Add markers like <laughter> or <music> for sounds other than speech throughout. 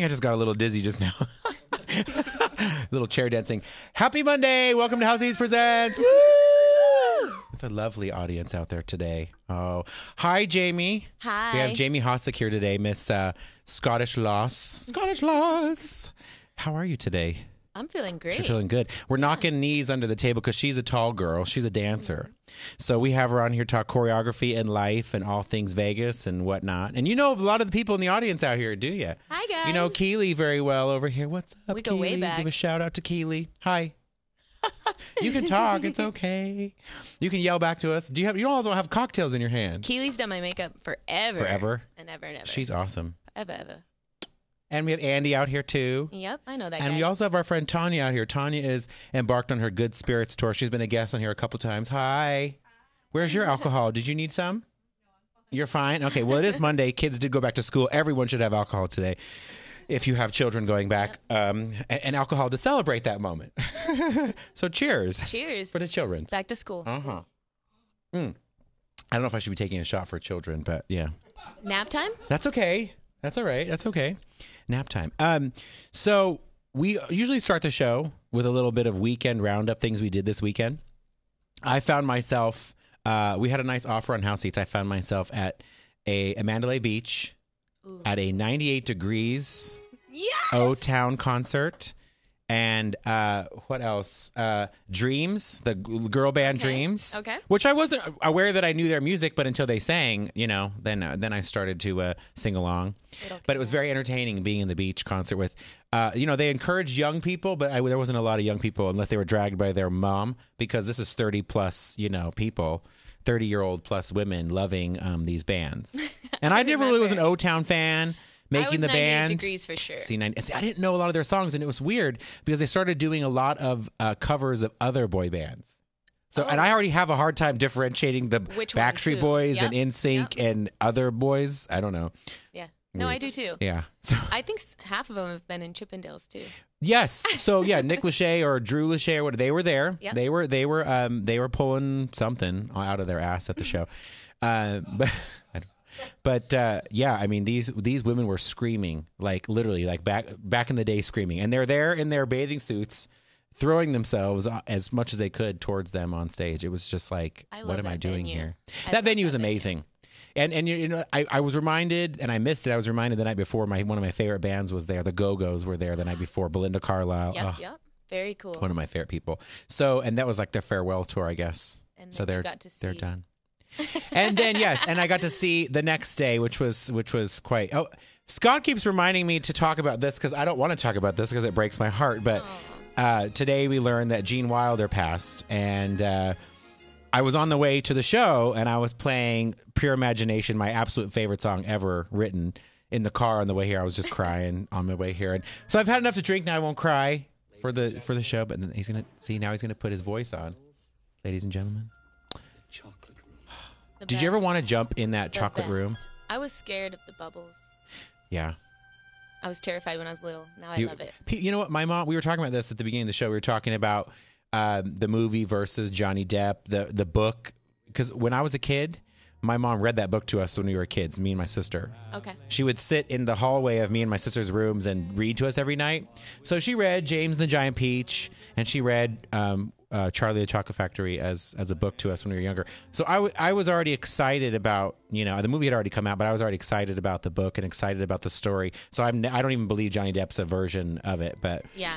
think I just got a little dizzy just now. <laughs> little chair dancing. Happy Monday. Welcome to House Seats Presents. Woo! It's a lovely audience out there today. Oh, hi, Jaimee. Hi. We have Jaimee Hossack here today, Miss uh, Scottish Loss. Scottish Loss. How are you today? I'm feeling great. She's feeling good. We're knocking knees under the table because she's a tall girl. She's a mm-hmm. dancer. So we have her on here talk choreography and life and all things Vegas and whatnot. And you know a lot of the people in the audience out here, do you? Hi, guys. You know Keely very well over here. What's up, We go way Keely? back. Give a shout out to Keely. Hi. <laughs> you can talk. It's okay. You can yell back to us. Do you have? You also have cocktails in your hand. Keely's done my makeup forever. Forever? And ever and ever. She's awesome. ever, ever. And we have Andy out here too. Yep, I know that And guy. we also have our friend Tanya out here. Tanya is embarked on her Good Spirits tour. She's been a guest on here a couple times. Hi. Where's your alcohol? Did you need some? You're fine? Okay. Well, it is Monday. <laughs> Kids did go back to school. Everyone should have alcohol today if you have children going back um, and, and alcohol to celebrate that moment. <laughs> so cheers Cheers. for the children. Back to school. Uh huh. Mm. I don't know if I should be taking a shot for children, but yeah. Nap time? That's okay. That's all right. That's okay. Nap time. Um, so we usually start the show with a little bit of weekend roundup things we did this weekend. I found myself. Uh, we had a nice offer on house seats. I found myself at a, a Mandalay Beach at a 98 degrees Yeah. O Town concert. And uh, what else? Uh, Dreams, the g- girl band Okay. Dreams. Okay. Which I wasn't aware that I knew their music, but until they sang, you know, then uh, then I started to uh, sing along. But it was very entertaining being in the beach concert with, uh, you know, they encourage young people, but I, there wasn't a lot of young people unless they were dragged by their mom because this is thirty plus, you know, people. 30 year old plus women loving um, these bands. <laughs> And I never really was an O Town fan making the band. degrees for sure. See, 90, see, I didn't know a lot of their songs, and it was weird because they started doing a lot of uh, covers of other boy bands. So, and I already have a hard time differentiating the Oh. Which Backstreet? Boys and Yep, NSYNC and other boys. I don't know. Yeah. No, I do too. Yeah. <laughs> So I think half of them have been in Chippendales too. yes. So yeah, <laughs> Nick Lachey or Drew Lachey or what they were there. Yep. They were they were um they were pulling something out of their ass at the <laughs> show. Uh, but I don't- but uh, yeah, I mean these these women were screaming like literally like back back in the day screaming, and they're there in their bathing suits, throwing themselves uh, as much as they could towards them on stage. It was just like, what am I doing venue. here? I that venue is amazing. And and you you know I, I was reminded and I missed it. I was reminded the night before my one of my favorite bands was there. The Go Go's were there the night before. Belinda Carlisle, Yep, yep. Very cool. one of my favorite people. So and that was like their farewell tour, I guess. And so they're got to they're done. And then yes, and I got to see the next day, which was which was quite. Oh, Scott keeps reminding me to talk about this because I don't want to talk about this because it breaks my heart. But uh, today we learned that Gene Wilder passed, and uh, I was on the way to the show, and I was playing "Pure Imagination," my absolute favorite song ever written. In the car on the way here, I was just crying on my way here, and so I've had enough to drink. Now I won't cry for the for the show, but he's gonna see now. He's gonna put his voice on, ladies and gentlemen. The Did you ever best. want to jump in that The chocolate room? best. I was scared of the bubbles. Yeah. I was terrified when I was little. Now I You, love it. P- you know what? My mom. We were talking about this at the beginning of the show. We were talking about um, the movie versus Johnny Depp, the the book. Because when I was a kid, my mom read that book to us when we were kids. Me and my sister. Okay. She would sit in the hallway of me and my sister's rooms and read to us every night. So she read James and the Giant Peach, and she read um, uh, Charlie the Chocolate Factory as as a book to us when we were younger. So I, w- I was already excited about you know the movie had already come out, but I was already excited about the book and excited about the story. So I'm I don't even believe Johnny Depp's a version of it, but Yeah.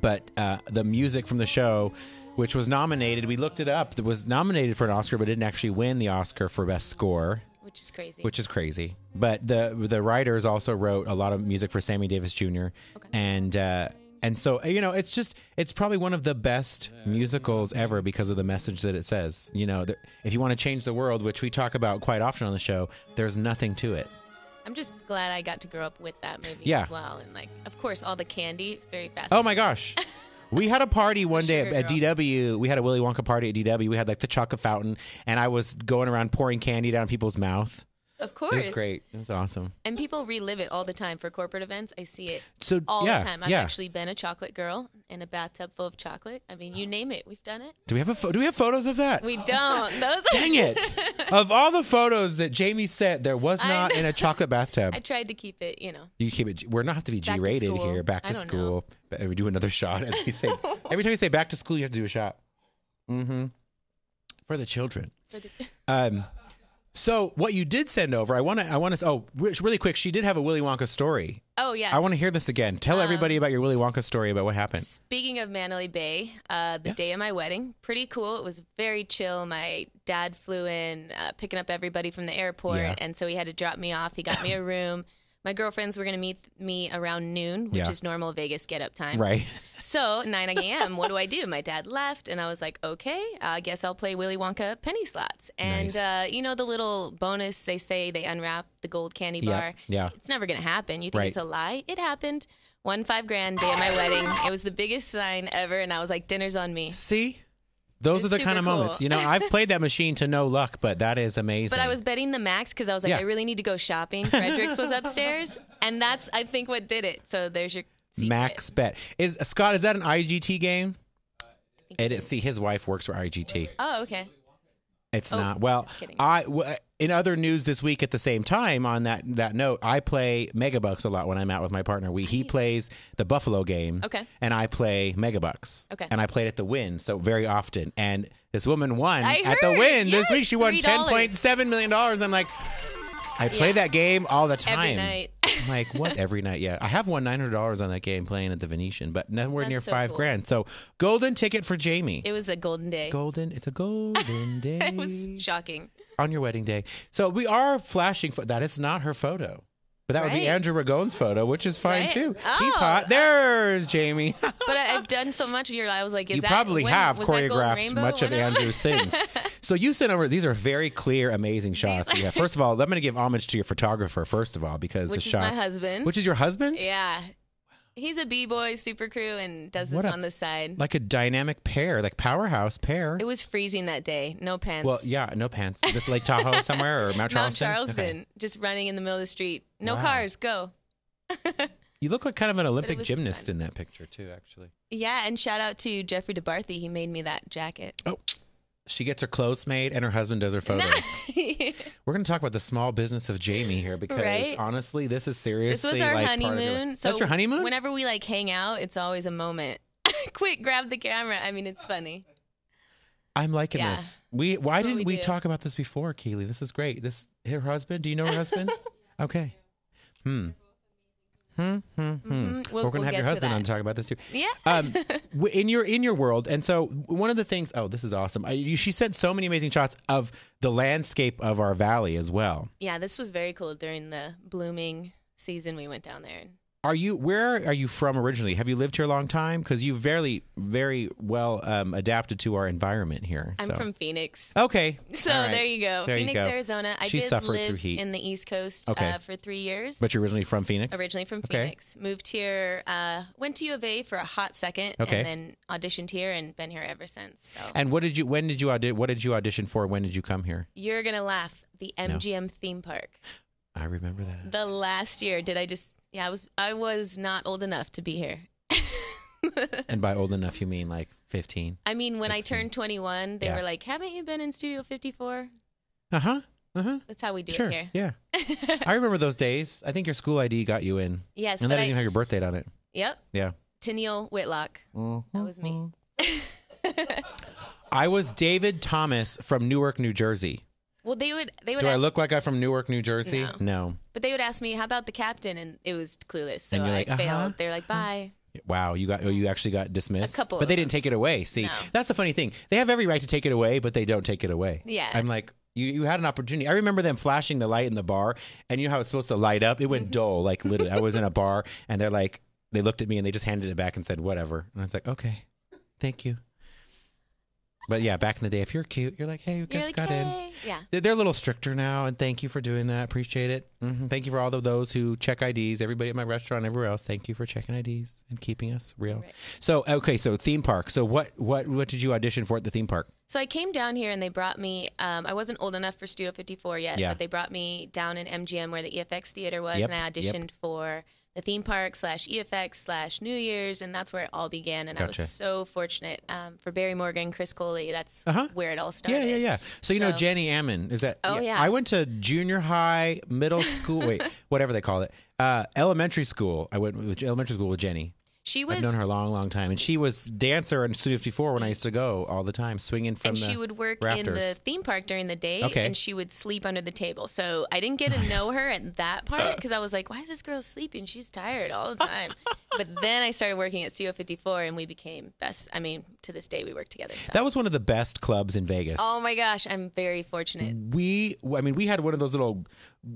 but uh, the music from the show, which was nominated, we looked it up. It was nominated for an Oscar, but didn't actually win the Oscar for best score Which is crazy. which is crazy. But the the writers also wrote a lot of music for Sammy Davis Jr. and uh, and so uh, you know it's just it's probably one of the best musicals ever because of the message that it says. You know, that if you want to change the world, which we talk about quite often on the show, there's nothing to it. I'm just glad I got to grow up with that movie Yeah. as well. And like, of course, all the candy. It's very fast. Oh my gosh. We had a party <laughs> one day at, at. DW. We had a Willy Wonka party at DW. We had like the chocolate fountain, and I was going around pouring candy down people's mouth. Of course. It was great. It was awesome. And people relive it all the time for corporate events. I see it So all yeah, the time. I've yeah. actually been a chocolate girl in a bathtub full of chocolate. I mean, you name it, we've done it. do we have a pho- do we have photos of that? We don't. <laughs> Those Dang it! <laughs> of all the photos that Jaimee sent, there was not in a chocolate bathtub. <laughs> I tried to keep it, you know. You keep it. We're not have to be G-rated here. Back I to don't school. But We do another shot. Say, every time you say back to school, you have to do a shot. Mm-hmm. For the children. For the- Um. So what you did send over, I want to. I want to. Oh, really quick. She did have a Willy Wonka story. oh, yeah. I want to hear this again. Tell everybody Um, about your Willy Wonka story about what happened. Speaking of Mandalay Bay, uh, the Yeah. day of my wedding, pretty cool. It was very chill. My dad flew in, uh, picking up everybody from the airport, Yeah. and so he had to drop me off. He got me a room. My girlfriends were going to meet me around noon, which Yeah. is normal Vegas get up time. Right. <laughs> So 9 a.m. What do I do? My dad left, and I was like, okay, I guess I'll play Willy Wonka penny slots. And Nice. uh, you know the little bonus they say they unwrap the gold candy Yeah, bar. yeah. It's never gonna happen. You think Right. it's a lie? It happened. Won five grand day of my wedding. It was the biggest sign ever, and I was like, dinner's on me. See, those are the kind of moments. You know, I've <laughs> played that machine to no luck, but that is amazing. But I was betting the max because I was like, Yeah. I really need to go shopping. Fredericks was upstairs, <laughs> and that's I think what did it. So there's your secret. max bet. Is Scott? Is that an IGT game? It is. See, his wife works for IGT. Oh, okay. It's Oh, not. Well. I w- in other news this week at the same time on that that note, I play Megabucks a lot when I'm out with my partner. We he plays the Buffalo game, Okay. and I play Megabucks, Okay. and I played at the Wynn, so very often. And this woman won I at the heard. Wynn this week. She won $3. ten point seven million dollars. I'm like, I play Yeah. that game all the time. Every night. I'm like, what? <laughs> Every night? Yeah, I have won nine hundred dollars on that game playing at the Venetian, but nowhere That's near so five cool. grand. So golden ticket for Jaimee. It was a golden day. golden. It's a golden day <laughs> It was shocking. On your wedding day. So we are flashing. Fo- that is not her photo, but that would be Andrew Ragone's photo, which is fine Right. too. He's Oh, hot. There's Jaimee. <laughs> But I, I've done so much. You're, I was like, is you that, probably when- have was that Golden choreographed much of Andrew's <laughs> things. So you sent over. These are very clear, amazing shots. Yeah. First of all, let me give homage to your photographer. First of all, because Which the is my husband. which is your husband, Yeah. He's a b-boy super crew and does this What a- on the side. like a dynamic pair, like powerhouse pair. It was freezing that day. No pants. well, yeah, no pants. This Lake Tahoe <laughs> somewhere or Mount Mount Charleston. Charleston, Okay. just running in the middle of the street. No Wow. cars, go. <laughs> You look like kind of an Olympic was gymnast fun. in that picture too, actually. Yeah, and shout out to Jeffrey DeBarthy. He made me that jacket. Oh, she gets her clothes made, and her husband does her photos. <laughs> We're going to talk about the small business of Jaimee here because Right? honestly, this is this seriously was our like of your- honeymoon. So That's your honeymoon. Whenever we like hang out, it's always a moment. <laughs> Quick, grab the camera. I mean, it's funny. I'm liking Yeah. this. We why what didn't we we, talk about this before, Keely? This is great. This her husband. Do you know her husband? <laughs> okay. Hmm. Hmm. Hmm. Hmm. Mhm. We'll- We're gonna we'll have your husband on to talk about this too. Yeah. <laughs> um, in your in your world, and so one of the things. Oh, this is awesome. I, you, she sent so many amazing shots of the landscape of our valley as well. yeah, this was very cool during the blooming season. We went down there. And Are you where are you from originally? Have you lived here a long time? Because you very very well um, adapted to our environment here. I'm so. from Phoenix. Okay, <laughs> So right. there you go. There you Phoenix, go. Arizona. I She did suffered live through heat. in the East Coast Okay. uh, for three years. But you're originally from Phoenix. Originally from Okay. Phoenix. Moved here, uh, went to U of A for a hot second, Okay. and then auditioned here and been here ever since. So And what did you? When did you audition? What did you audition for? When did you come here? you're gonna laugh. The MGM theme park. I remember that. The last year, did I just? Yeah, I was. I was not old enough to be here. <laughs> And by old enough, you mean like 15? I mean, when 16. I turned 21, they Yeah. were like, "Haven't you been in Studio 54?" Uh huh. Uh huh. That's how we do Sure. it here. Yeah. <laughs> I remember those days. I think your school ID got you in, Yes, and that I. didn't even have your birth date on it. Yep, Yeah. Tennille Whitlock. That was me. <laughs> I was David Thomas from Newark, New Jersey. Well, they would. They would. Do I ask, look like I'm from Newark, New Jersey? No. But they would ask me, "How about the captain?" And it was clueless, so And you're I like, uh-huh. failed. They're like, "Bye." Wow, you got oh, you actually got dismissed. A couple but of they didn't take it away. See, No. that's the funny thing. They have every right to take it away, but they don't take it away. Yeah. I'm like, you, you had an opportunity. I remember them flashing the light in the bar, and you know how it's supposed to light up. It went Mm-hmm. dull, like literally. I was in a <laughs> bar, and they're like, they looked at me and they just handed it back and said, whatever. And I was like, okay, thank you. But yeah, back in the day, if you're cute, you're like, hey, you just like, got in. Yeah. They're, they're a little stricter now, and thank you for doing that. Appreciate it. hmm Thank you for all of those who check IDs. Everybody at my restaurant, everywhere else. Thank you for checking IDs and keeping us real. Right. So okay, so theme park. So what what what did you audition for at the theme park? So I came down here and they brought me. Um, I wasn't old enough for Studio 54 yet, Yeah. but they brought me down in MGM where the EFX theater was, Yep, and I yep. auditioned for the theme park slash EFX slash New Year's, and that's where it all began. And I was so fortunate um, for Barry Morgan, Chris Coley. That's Uh-huh. where it all started. yeah, yeah. Yeah. So you know Jenny Ammon is that? Oh, yeah. I went to junior high, middle school. wait, <laughs> whatever they call it. Uh, elementary school. I went with elementary school with Jenny. She was I've known her a long, long time, and she was dancer in Studio 54 when I used to go all the time, swinging from and the she would work in the theme park during the day Okay. and she would sleep under the table so i didn't get to <laughs> know her at that part because i was like why is this girl sleeping she's tired all the time <laughs> but then i started working at studio 54 and we became best i mean to this day we work together so. That was one of the best clubs in Vegas. oh my gosh i'm very fortunate we I mean we had one of those little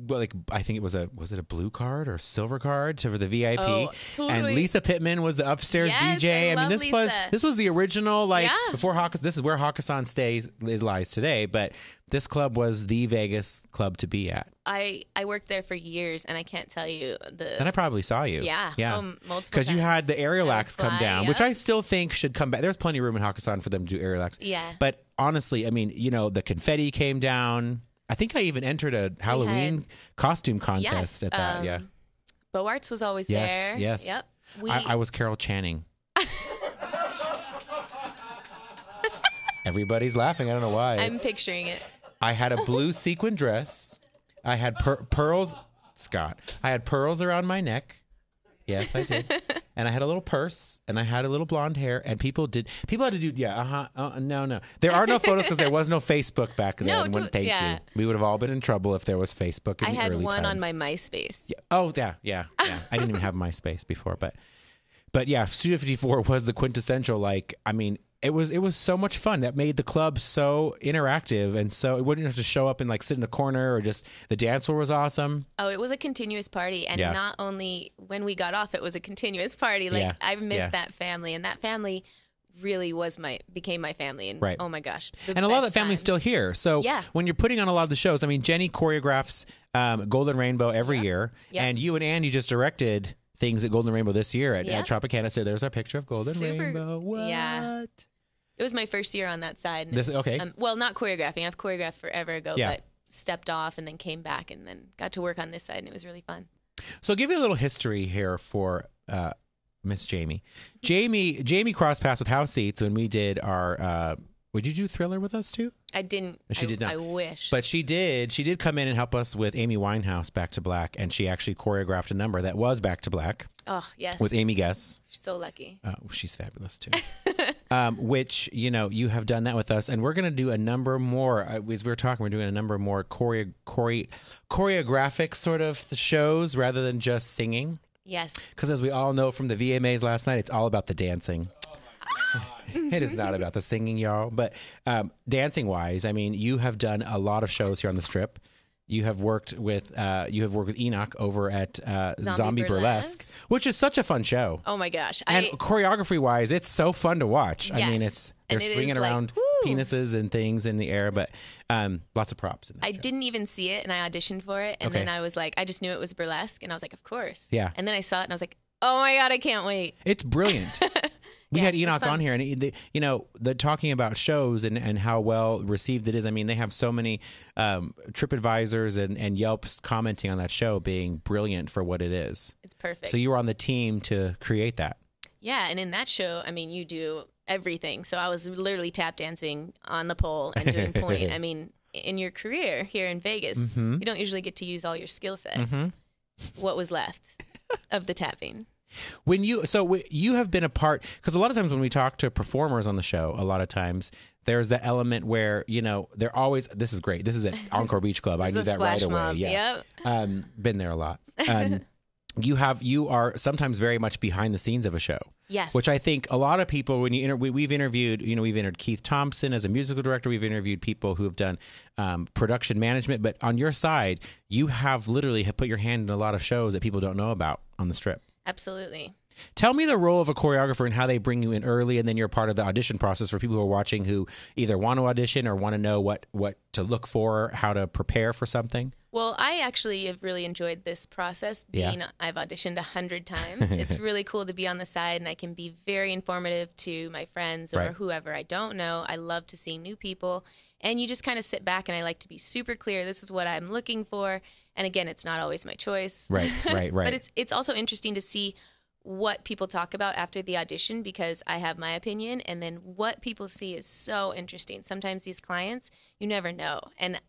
like I think it was a was it a blue card or silver card to for the VIP Oh, totally. and. Lisa Pittman was the upstairs Yes, DJ. I mean love this was this was the original like Yeah. before Hakkasan this is where Hakkasan stays is lies today but this club was the Vegas club to be at. i i worked there for years and i can't tell you the And I probably saw you. Yeah, Yeah. um, multiple Because you had the aerial I acts come down, which. I still think should come back. There's plenty of room in Hakkasan for them to do aerial acts. Yeah. But honestly, I mean, you know, the confetti came down. I think I even entered a Halloween costume contest Yes, at that. um, yeah. Boarts was always Yes, there yes. yep we I, I was Carol Channing. <laughs> Everybody's laughing. I don't know why. i'm It's- picturing it I had a blue <laughs> sequin dress. I had per- pearls, Scott. I had pearls around my neck. Yes, I did. <laughs> and I had a little purse, and I had a little blonde hair. And people did. People had to do. Yeah. Uh huh. Uh, no. No. There are no photos because there was no Facebook back <laughs> then. No, when, to- thank yeah. you. We would have all been in trouble if there was Facebook in i the had one on my myspace Yeah. Oh yeah, yeah, yeah. I didn't even have <laughs> MySpace before, but but yeah, Studio 54 was the quintessential. Like, I mean, it was it was so much fun. That made the club so interactive, and so it wouldn't have to show up and like sit in a corner or just the dance floor was awesome. Oh, it was a continuous party, and Yeah. not only when we got off, it was a continuous party. Like Yeah. I've missed Yeah. that family, and that family really was my became my family. And Right. oh my gosh, And a lot of that family's times. still here. So Yeah. when you're putting on a lot of the shows, I mean, Jenny choreographs um, Golden Rainbow every year, and you and Andy just directed things at Golden Rainbow this year at, at Tropicana. So there's our picture of Golden Super- Rainbow. What? yeah. It was my first year on that side. and This- was, okay. Um, well, not choreographing. I've choreographed forever ago, Yeah. but stepped off and then came back and then got to work on this side, and it was really fun. So give you a little history here for uh, Miss Jaimee. Jaimee Jaimee crossed paths with House Seats when we did our. Uh, would you do Thriller with us too? I didn't. She I, did not. I wish. But she did. She did come in and help us with Amy Winehouse Back to Black, and she actually choreographed a number that was Back to Black oh yes, with Amy Guess. She's so lucky. Uh, she's fabulous too. <laughs> um, which you know you have done that with us, and we're going to do a number more. Uh, as we were talking, we're doing a number more choreo- chore- choreographic sort of shows rather than just singing. Yes. Because as we all know from the VMAs last night, it's all about the dancing. it is not about the singing, y'all. But um, dancing wise, I mean, you have done a lot of shows here on the strip. You have worked with uh, you have worked with Enoch over at uh, Zombie, Zombie Burlesque, Burlesque. which is such a fun show. Oh my gosh. And I, choreography wise, it's so fun to watch. I mean, it's they're it swinging around woo. penises and things in the air, but um, lots of props. I show. didn't even see it, and I auditioned for it, and then I was like, I just knew it was burlesque, and I was like, of course. Yeah. And then I saw it, and I was like, oh my god, I can't wait. It's brilliant. <laughs> We Yeah, had Enoch on here, and the, you know, the talking about shows and, and how well received it is. I mean, they have so many um, TripAdvisors and, and Yelps commenting on that show being brilliant for what it is. It's perfect. So you were on the team to create that. yeah, and in that show, I mean, you do everything. So I was literally tap dancing on the pole and doing point. <laughs> I mean, in your career here in Vegas, Mm-hmm. you don't usually get to use all your skill set. What was left of the tapping? When you so w- you have been a part because a lot of times when we talk to performers on the show, a lot of times there's that element where you know they're always this is great. This is at <laughs> Encore Beach Club. I knew that right away. mob. Yeah, Yep. um, been there a lot. <laughs> Um, you have you are sometimes very much behind the scenes of a show. Yes. Which I think a lot of people when you inter- we, we've interviewed, you know, we've interviewed Keith Thompson as a musical director. We've interviewed people who have done um, production management. But on your side, you have literally have put your hand in a lot of shows that people don't know about on the strip. Absolutely. Tell me the role of a choreographer and how they bring you in early, and then you're part of the audition process for people who are watching who either want to audition or want to know what what to look for, how to prepare for something. Well, I actually have really enjoyed this process. Being Yeah. I've auditioned a hundred times. <laughs> it's really cool to be on the side, and I can be very informative to my friends or Right. whoever I don't know. I love to see new people, and you just kind of sit back, and I like to be super clear. This is what I'm looking for, and again, it's not always my choice. Right, right, <laughs> right. but it's it's also interesting to see what people talk about after the audition because I have my opinion and then what people see is so interesting. Sometimes these clients, you never know. And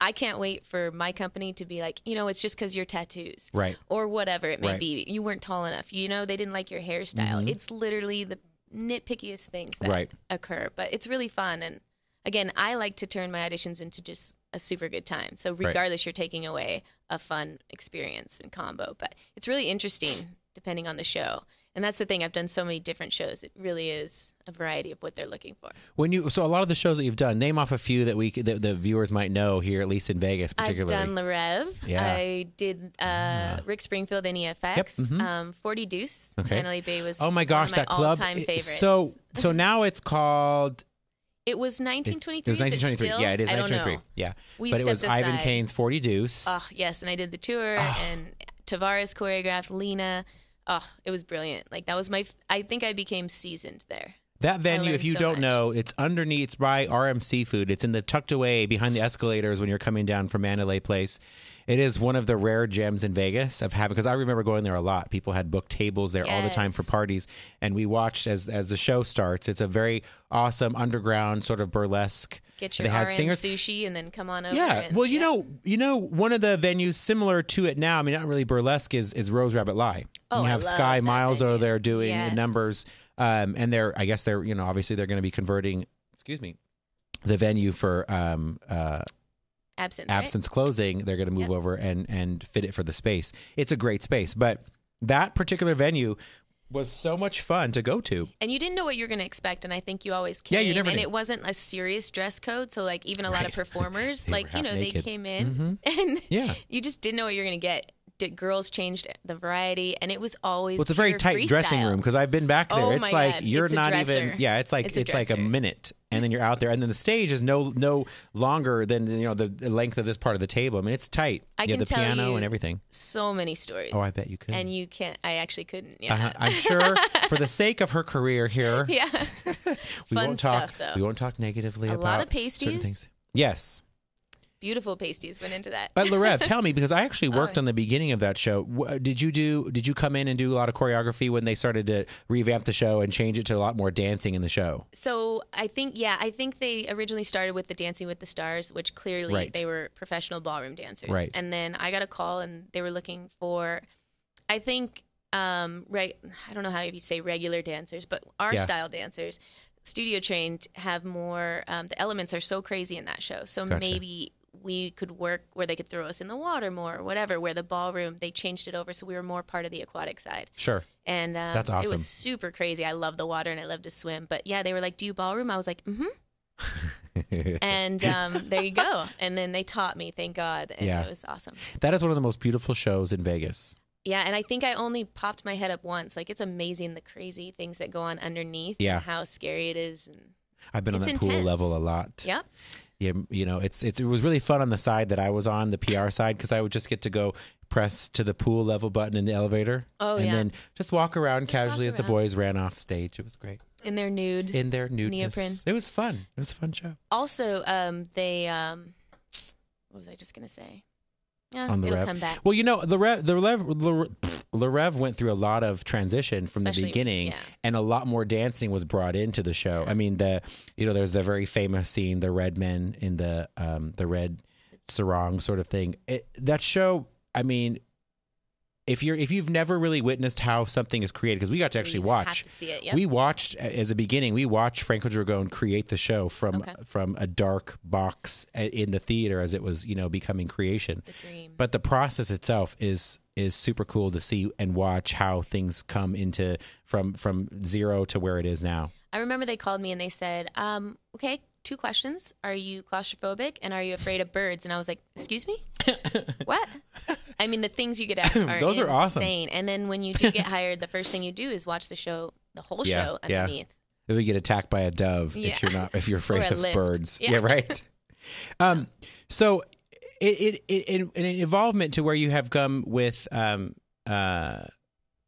I can't wait for my company to be like, you know, it's just cuz your tattoos Right. or whatever it may Right. be. You weren't tall enough. You know, they didn't like your hairstyle. Mm-hmm. It's literally the nitpickiest things that Right. occur, but it's really fun and again, I like to turn my auditions into just a super good time. So regardless you're taking away a fun experience and combo, but it's really interesting depending on the show. And that's the thing. I've done so many different shows. It really is a variety of what they're looking for. When you so a lot of the shows that you've done, name off a few that we that the viewers might know here, at least in Vegas, particularly. I've done Le Reve. Yeah. Ah. I did uh, Rick Springfield in EFX. mhm. Um, 40 Deuce. Okay. Bay was oh my gosh, of that club! it- So so now it's called. It was 1923. It was Is it 1923. still? yeah, it is 1923. Yeah, We but it was stepped Ivan. Kane's Forty Deuce. Oh yes, and I did the tour Ah. and Tavares choreographed Lena. Oh, it was brilliant. Like that was my. f- I think I became seasoned there. That venue, if you so don't much. know, it's underneath. It's by RM Seafood. It's in the tucked away behind the escalators when you're coming down from Mandalay Place. It is one of the rare gems in Vegas of having because I remember going there a lot. People had booked tables there all the time for parties, and we watched as as the show starts. It's a very awesome underground sort of burlesque. Get They your had RM singers. sushi and then come on over. Yeah, and- well, you yeah. know, you know, one of the venues similar to it now. I mean, not really burlesque is is Rose Rabbit Lie. Oh, you have Sky Miles over venue. there doing Yes. numbers, um, and they're I guess they're you know obviously they're going to be converting. Excuse me. The venue for um, uh, absent. right? absence closing, they're going to move over and and fit it for the space. It's a great space, but that particular venue was so much fun to go to. And you didn't know what you were going to expect, and I think you always Yeah, came. you never and it wasn't a serious dress code, so like even a lot of <laughs> performers, like you know, naked. they came in mm-hmm. <laughs> and Yeah. you just didn't know what you were going to get. Did girls changed the variety, and it was always Well, it's a very tight dressing room because I've been back there. Oh it's my like God. you're It's not even. Yeah, it's like It's it's, a like a minute, and then you're out there, and then the stage is no no longer than you know the, the length of this part of the table. I mean, it's tight. I you have can the tell piano you- and everything. So many stories. Oh, I bet you could. And you can't. I actually couldn't. Yeah. uh-huh. I'm sure <laughs> for the sake of her career here, Yeah. <laughs> we Fun won't talk. stuff, though. we won't talk negatively A about lot of certain pasties? things. Yes. Beautiful pasties went into that. But Le Reve, tell me because I <laughs> actually worked Oh. on the beginning of that show. Did you do? Did you come in and do a lot of choreography when they started to revamp the show and change it to a lot more dancing in the show? So I think, yeah, I think they originally started with the Dancing with the Stars, which clearly Right. they were professional ballroom dancers. Right. And then I got a call and they were looking for, I think, um, right, I don't know how you say regular dancers, but our Yeah. style dancers, studio trained, have more. Um, the elements are so crazy in that show. So Gotcha. maybe we could work where they could throw us in the water more or whatever. Where the ballroom they changed it over, so we were more part of the aquatic side. Sure. And um, That's awesome It was super crazy. I love the water and I love to swim. But yeah, they were like, "Do you ballroom?" I was like, "Mm-hmm." <laughs> And um, there you go. And then they taught me, thank God, and Yeah. it was awesome. That is one of the most beautiful shows in Vegas. Yeah, and I think I only popped my head up once. Like it's amazing the crazy things that go on underneath. Yeah. and how scary it is. And I've been on that pool level a lot. yep. Yeah, you know, it's, it's it was really fun on the side that I was on, the PR side, because I would just get to go press to the pool level button in the elevator, Oh, and yeah. then just walk around Just walk casually as the boys ran off stage. It was great in their nude. in their nudeness. Neoprene. It was fun. It was a fun show. also, um, they um, what was I just gonna say? Yeah, On the it'll Rev. come back. Well, you know, the Rev, the Rev, the the Rev went through a lot of transition from Especially- the beginning, yeah. and a lot more dancing was brought into the show. I mean, the you know, there's the very famous scene, the red men in the um the red sarong sort of thing. It, that show, I mean, if you're if you've never really witnessed how something is created, because we got to actually You watch. To it. Yep. We watched as a beginning. We watched Franco Dragone create the show from Okay. from a dark box in the theater as it was, you know, becoming creation. the. But the process itself is is super cool to see and watch how things come into from from zero to where it is now. I remember they called me and they said, um, "Okay, two questions: Are you claustrophobic and are you afraid of birds?" And I was like, "Excuse me, <laughs> what?" I mean, the things you get asked <laughs> are Those are awesome. insane. And then when you do get hired, the first thing you do is watch the show, the whole Yeah, show yeah. underneath. If you get attacked by a dove, Yeah. if you're not, if you're <laughs> afraid of lift. birds, yeah, Yeah. right. Um, so it it, it an involvement to where you have come with um uh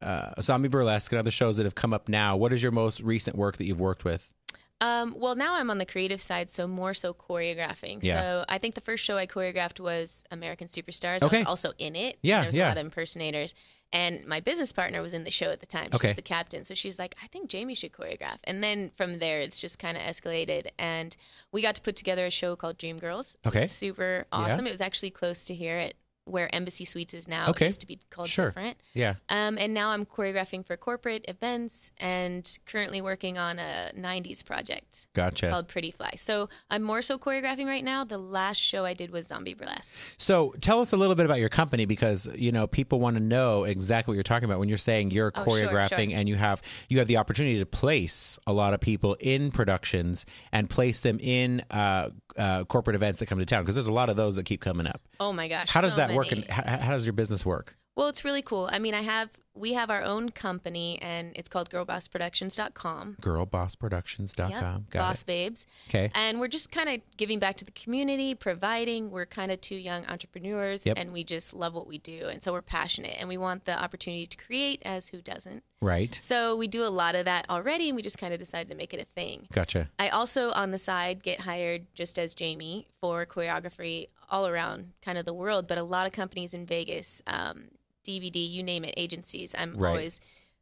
uh zombie burlesque and other shows that have come up now. What is your most recent work that you've worked with? Um, well, now I'm on the creative side, so more so choreographing. Yeah. So I think the first show I choreographed was American Superstars. Okay. I was also in it. Yeah, There was yeah. a lot of impersonators. And my business partner was in the show at the time. Okay. She's the captain. So she's like, I think Jaimee should choreograph. And then from there, it's just kind of escalated. And we got to put together a show called Dream Girls. Okay. super awesome. It was actually close to here at where Embassy Suites is now. Okay. It used to be called Sure. different. Yeah. Um, and now I'm choreographing for corporate events and currently working on a 90s project Gotcha. called Pretty Fly. So I'm more so choreographing right now. The last show I did was Zombie Burlesque. So tell us a little bit about your company because you know people want to know exactly what you're talking about when you're saying you're Oh, sure, choreographing sure. and you have you have the opportunity to place a lot of people in productions and place them in uh, uh, corporate events that come to town because there's a lot of those that keep coming up. Oh my gosh. How does so that work and how, how does your business work? Well, it's really cool. I mean, I have we have our own company and it's called girlbossproductions.com. Girlbossproductions.com. Yep, Got Boss it. Babes. Okay. And we're just kind of giving back to the community, providing. We're kind of two young entrepreneurs Yep. and we just love what we do. And so we're passionate and we want the opportunity to create as who doesn't. Right. So we do a lot of that already and we just kind of decided to make it a thing. Gotcha. I also, on the side, get hired just as Jaimee for choreography all around kind of the world, but a lot of companies in Vegas, um, DVD, you name it, agencies. I'm Right. always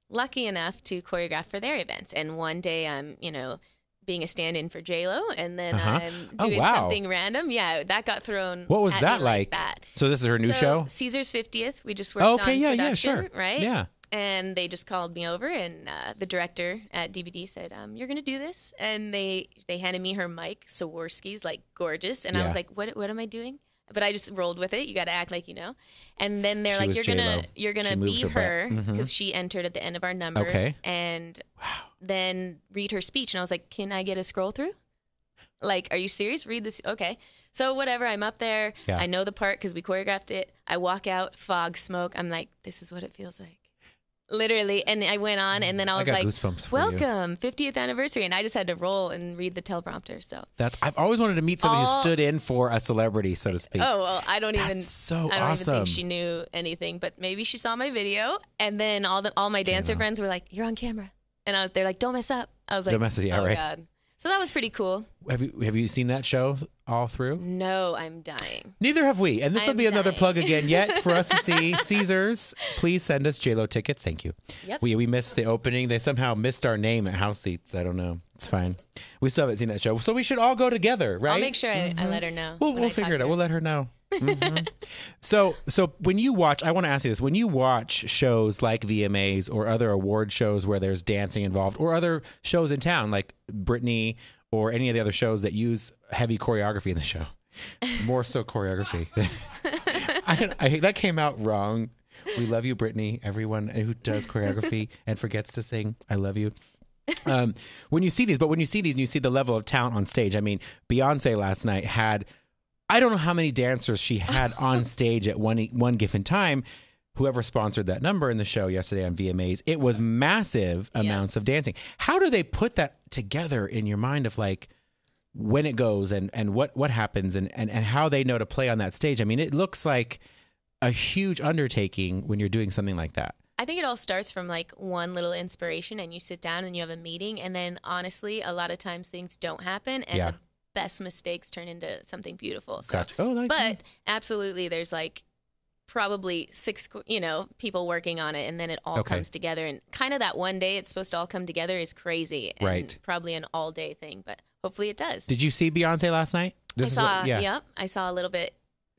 lucky enough to choreograph for their events. And one day I'm, you know, being a stand-in for J Lo, and then Uh-huh. I'm Oh, doing wow. something random. Yeah, that got thrown. What was at that me like? that. So this is her new So, show? Caesar's 50th. We just worked Oh, okay, on yeah, yeah, sure. right? Yeah. And they just called me over and uh, the director at dvd said um, you're gonna do this. And they they handed me her mic Swarovski's like gorgeous. And i was like what what am i doing? But i just rolled with it. You gotta act like you know. And then they're She like you're J-Lo. gonna you're gonna be her because Mhm. she entered at the end of our number. Okay. and then read her speech. And i was like can i get a scroll through? Like are you serious? Read this. Okay. So whatever i'm up there. Yeah. i know the part because we choreographed it. I walk out fog smoke. I'm like this is what it feels like literally and i went on and then i I was got like goosebumps welcome 50th anniversary and i just had to roll and read the teleprompter so That's I've always wanted to meet somebody who stood in for a celebrity, so to speak. oh well i don't even That's so I don't awesome. even think she knew anything, but maybe she saw my video, and then all the all my dancer friends were like, "You're on camera," and I, they're like, "Don't mess up." I was like, Don't mess- yeah, "Oh right. God!" So that was pretty cool. Have you have you seen that show all through? No, I'm dying. Neither have we. And this will I'm be another plug again yet for us to see <laughs> Caesars. Please send us JLo tickets. Thank you. Yep. We we missed the opening. They somehow missed our name at house seats. I don't know. It's fine. We still haven't seen that show. So we should all go together, right? I'll make sure I, I mm-hmm. let her know. We'll, we'll figure it out. We'll let her know. Mhm. so, so when you watch, I want to ask you this: when you watch shows like VMAs or other award shows where there's dancing involved, or other shows in town like Britney or any of the other shows that use heavy choreography in the show, more so choreography. <laughs> <laughs> I, I, that came out wrong. We love you, Britney. Everyone who does choreography and forgets to sing, I love you um, when you see these, but when you see these and you see the level of talent on stage, I mean, Beyonce last night had, I don't know how many dancers she had on stage at one one given time. Whoever sponsored that number in the show yesterday on VMAs, it was massive amounts Yes. of dancing. How do they put that together in your mind of like when it goes and and what what happens and and and how they know to play on that stage? I mean, it looks like a huge undertaking when you're doing something like that. I think it all starts from like one little inspiration, and you sit down and you have a meeting, and then honestly, a lot of times things don't happen, and Yeah. the best mistakes turn into something beautiful. So, Gotcha. Oh, but absolutely, there's like probably six, you know, people working on it, and then it all Okay. comes together. And kind of that one day it's supposed to all come together is crazy, and Right. Probably an all day thing, but hopefully it does. did you see Beyonce last night? I is saw, what- yeah. yep, I saw a little bit.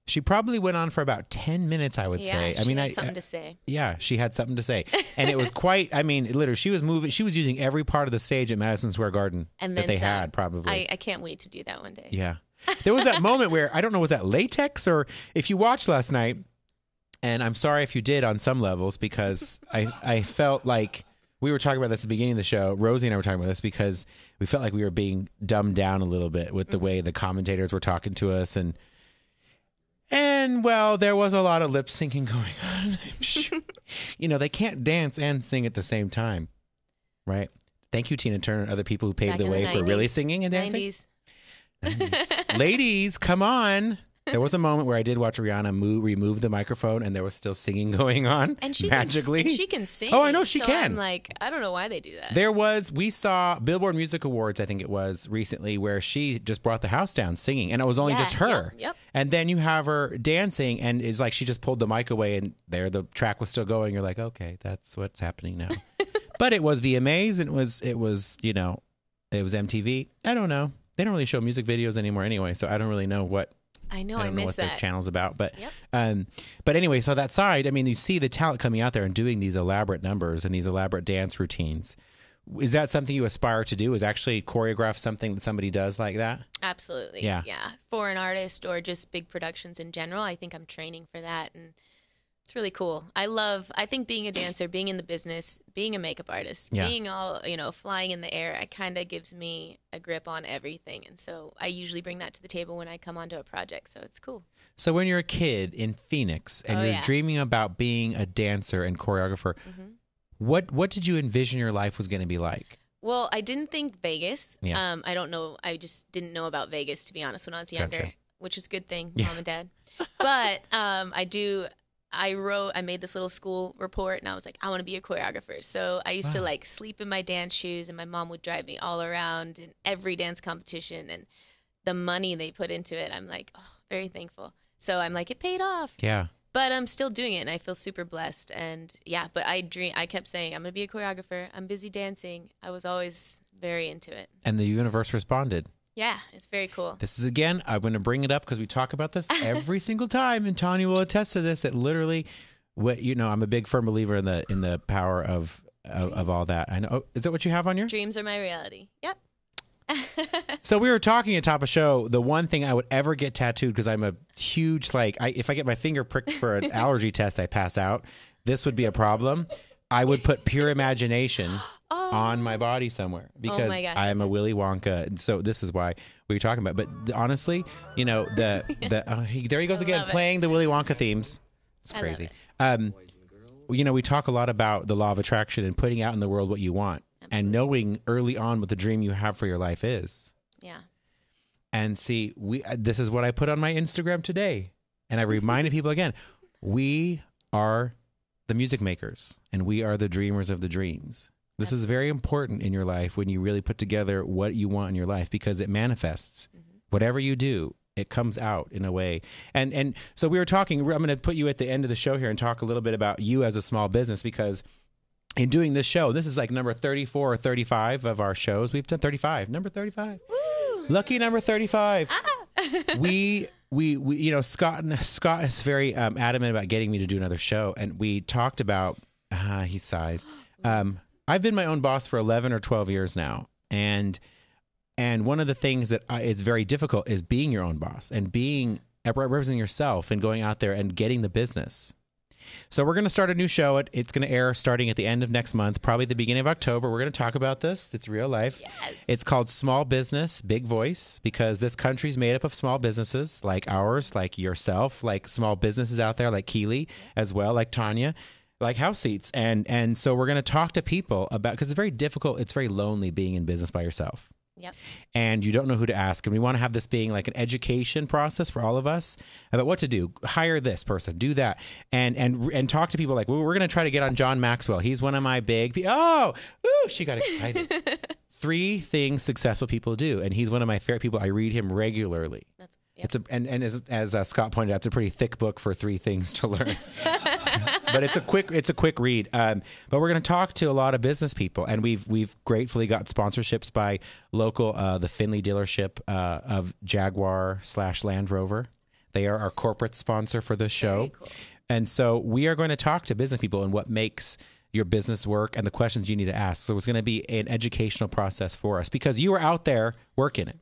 She probably went on for about 10 minutes, I would yeah, say. I she mean, had I, something to say. yeah, she had something to say. <laughs> And it was quite, I mean, literally, she was moving, she was using every part of the stage at Madison Square Garden And that they some. had, probably. I, I can't wait to do that one day. yeah. There was that <laughs> moment where, I don't know, was that latex or if you watched last night, and I'm sorry if you did on some levels because I, I felt like we were talking about this at the beginning of the show. Rosie and I were talking about this because we felt like we were being dumbed down a little bit with the mm-hmm. way the commentators were talking to us and And well, there was a lot of lip syncing <laughs> going on. I'm sure. you know, they can't dance and sing at the same time, right? Thank you, Tina Turner, and other people who paved Back the way for really singing and dancing. 90s. Nice. Ladies, come on. There was a moment where I did watch Rihanna move, remove the microphone, and there was still singing <laughs> going on And she magically. Can, and she can sing. Oh, I know she so can. I'm like, I don't know why they do that. There was, we saw Billboard Music Awards, I think it was recently, where she just brought the house down singing, and it was only Yeah, just her. yep, yep. And then you have her dancing, and it's like she just pulled the mic away, and there the track was still going. You're like, okay, that's what's happening now. <laughs> but it was VMAs, and it was, it was, you know, it was MTV. I don't know. They don't really show music videos anymore anyway, so I don't really know what I know. I I, don't know miss what that. the channel's about, but Yep. um, but anyway, so that side, I mean, you see the talent coming out there and doing these elaborate numbers and these elaborate dance routines. Is that something you aspire to do? Is actually choreograph something that somebody does like that? Absolutely. Yeah. Yeah. For an artist or just big productions in general, I think I'm training for that and it's really cool. I love I think being a dancer, being in the business, being a makeup artist, Yeah. being all, you know, flying in the air, it kind of gives me a grip on everything. And so I usually bring that to the table when I come onto a project, so it's cool. So when you're a kid in Phoenix and Oh, you're yeah. dreaming about being a dancer and choreographer, what what did you envision your life was going to be like? Well, I didn't think Vegas. Yeah. Um, I don't know. I just didn't know about Vegas to be honest when I was younger, Gotcha. which is a good thing, Yeah. mom and dad. But um, I do. I wrote. I made this little school report, and I was like, I want to be a choreographer. So I used to like sleep in my dance shoes, and my mom would drive me all around in every dance competition, and the money they put into it, I'm like, oh, very thankful. So I'm like, it paid off Yeah. but I'm still doing it and I feel super blessed and yeah but I dream I kept saying I'm gonna be a choreographer I'm busy dancing I was always very into it And the universe responded. Yeah it's very cool This is again, I'm going to bring it up because we talk about this <laughs> every single time, and Tanya will attest to this. That literally, what you know, I'm a big firm believer in the in the power of of, of all that. I know. Oh, is that what you have on your? dreams are my reality yep <laughs> So we were talking at top of show. The one thing I would ever get tattooed because I'm a huge like, I, if I get my finger pricked for an <laughs> allergy test, I pass out. This would be a problem. I would put pure imagination <gasps> <gasps> <gasps> oh on my body somewhere because my gosh. I am a Willy Wonka. And so this is why we were talking about. But th- honestly, you know, the <laughs> the uh, he, there he goes again playing the Willy Wonka themes. It's I crazy. it. Um, you know, we talk a lot about the law of attraction and putting out in the world what you want and knowing early on what the dream you have for your life is. yeah And see, we uh, this is what I put on my Instagram today, and I reminded people again: we are the music makers, and we are the dreamers of the dreams. This is very important in your life when you really put together what you want in your life because it manifests. Whatever you do, it comes out in a way. And and so we were talking. I'm going to put you at the end of the show here and talk a little bit about you as a small business because in doing this show, this is like number 34 or 35 of our shows. We've done 35, number 35. Lucky number 35. <laughs> we, we, we, you know, Scott, Scott is very um, adamant about getting me to do another show. And we talked about, uh, he sighs. <gasps> Um, I've been my own boss for 11 or 12 years now. And, and one of the things that I, is very difficult is being your own boss and being representing yourself and going out there and getting the business. So we're going to start a new show. It, it's going to air starting at the end of next month, probably the beginning of October. We're going to talk about this. It's real life. Yes. It's called Small Business Big Voice because this country's made up of small businesses like ours, like yourself, like small businesses out there like Keely as well, like Tanya, like House Seats. And and so we're going to talk to people about because it's very difficult, it's very lonely being in business by yourself yep and you don't know who to ask. And we want to have this being like an education process for all of us about what to do. Hire this person, do that, and and and talk to people like well, we're going to try to get on John Maxwell. He's one of my big. pe- Oh, ooh, she got excited. <laughs> Three things successful people do, and he's one of my favorite people. I read him regularly. that's yep. It's a and and as as uh, Scott pointed out, it's a pretty thick book for three things to learn. <laughs> but it's a quick it's a quick read. Um, but we're going to talk to a lot of business people, and we've we've gratefully got sponsorships by local uh, the Findlay dealership uh, of Jaguar slash Land Rover. They are our corporate sponsor for this show, cool. and so we are going to talk to business people and what makes your business work and the questions you need to ask. So it's going to be an educational process for us because you are out there working it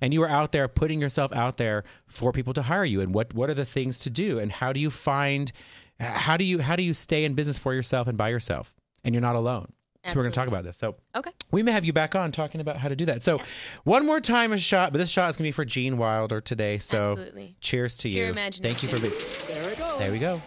and you are out there putting yourself out there for people to hire you and what what are the things to do and how do you find how do you how do you stay in business for yourself and by yourself and you're not alone So we're going to talk about this. So Okay. we may have you back on talking about how to do that. So one more time a shot, but this shot is going to be for Gene Wilder today. So Absolutely. cheers to Pure you. imagination. Thank you for being. There it goes. There we go.